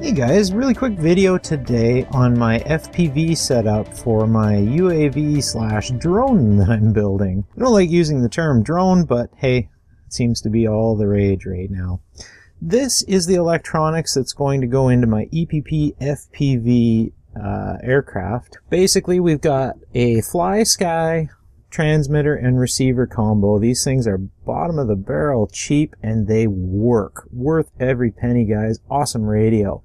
Hey guys, really quick video today on my FPV setup for my UAV slash drone that I'm building. I don't like using the term drone, but hey, it seems to be all the rage right now. This is the electronics that's going to go into my EPP FPV uh, aircraft. Basically, we've got a FlySky transmitter and receiver combo. These things are bottom of the barrel cheap and they work. Worth every penny, guys. Awesome radio.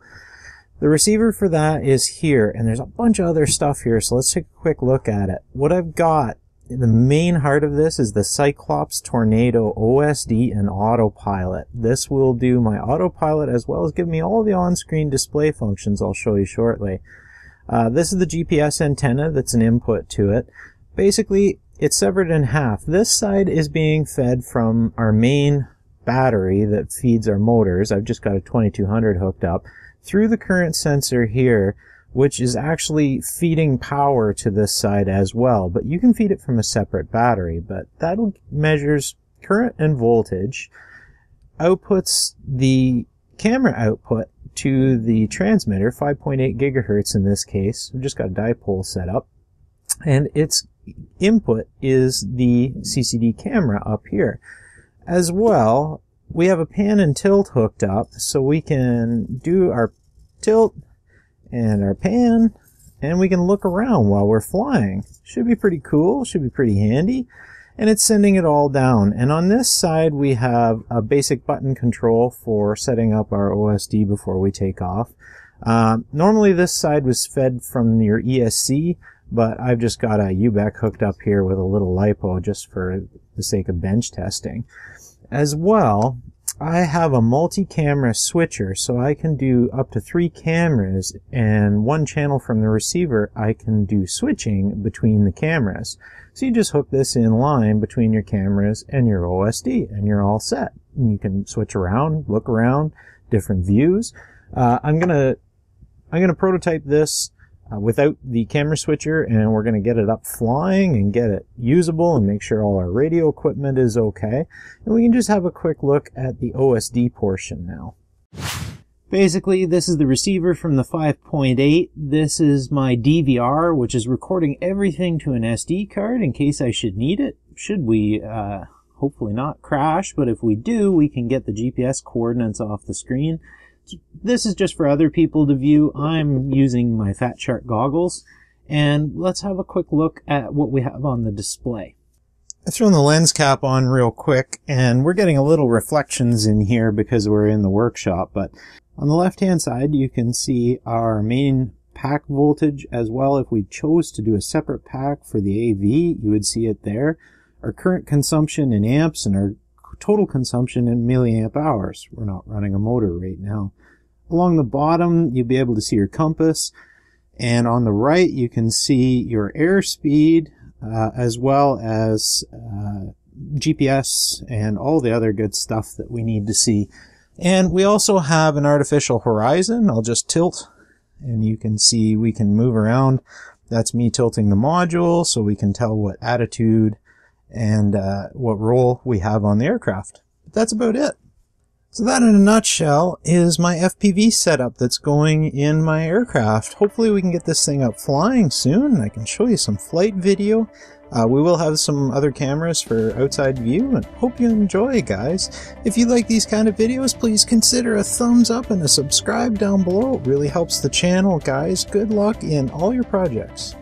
The receiver for that is here and there's a bunch of other stuff here. So let's take a quick look at it. What I've got in the main heart of this is the Cyclops Tornado OSD and autopilot. This will do my autopilot as well as give me all the on-screen display functions I'll show you shortly. Uh, this is the GPS antenna that's an input to it. Basically, it's severed in half. This side is being fed from our main battery that feeds our motors. I've just got a 2200 hooked up through the current sensor here, which is actually feeding power to this side as well. But you can feed it from a separate battery, but that measures current and voltage, outputs the camera output to the transmitter, 5.8 gigahertz in this case. I've just got a dipole set up. And its input is the CCD camera up here. As well, we have a pan and tilt hooked up so we can do our tilt and our pan and we can look around while we're flying. Should be pretty cool, should be pretty handy. And it's sending it all down. And on this side we have a basic button control for setting up our OSD before we take off. Uh, normally this side was fed from your ESC, but I've just got a UBEC hooked up here with a little LiPo just for the sake of bench testing. As well, I have a multi-camera switcher, so I can do up to three cameras and one channel from the receiver, I can do switching between the cameras. So you just hook this in line between your cameras and your OSD, and you're all set. And you can switch around, look around, different views. Uh, I'm gonna I'm gonna prototype this uh, without the camera switcher and we're going to get it up flying and get it usable and make sure all our radio equipment is okay. And we can just have a quick look at the OSD portion now. Basically, this is the receiver from the 5.8. This is my DVR, which is recording everything to an SD card in case I should need it. Should we, uh, hopefully not crash, but if we do, we can get the GPS coordinates off the screen this is just for other people to view. I'm using my Fat Shark goggles. And let's have a quick look at what we have on the display. I throw the lens cap on real quick and we're getting a little reflections in here because we're in the workshop. But on the left hand side, you can see our main pack voltage as well. If we chose to do a separate pack for the AV, you would see it there. Our current consumption in amps and our total consumption in milliamp hours. We're not running a motor right now. Along the bottom, you'll be able to see your compass. And on the right, you can see your airspeed, uh, as well as uh, GPS and all the other good stuff that we need to see. And we also have an artificial horizon. I'll just tilt and you can see we can move around. That's me tilting the module so we can tell what attitude and uh, what roll we have on the aircraft. But that's about it. So that in a nutshell is my FPV setup that's going in my aircraft. Hopefully we can get this thing up flying soon. I can show you some flight video. Uh, we will have some other cameras for outside view and hope you enjoy guys. If you like these kind of videos please consider a thumbs up and a subscribe down below. It really helps the channel guys. Good luck in all your projects.